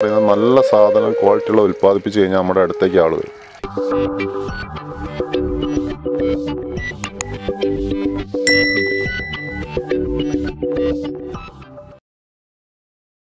നല്ല സാധനം ക്വാളിറ്റിയുള്ള ഉൽപ്പാദിപ്പിച്ച് കഴിഞ്ഞാൽ നമ്മുടെ അടുത്തേക്ക് ആൾ വരും.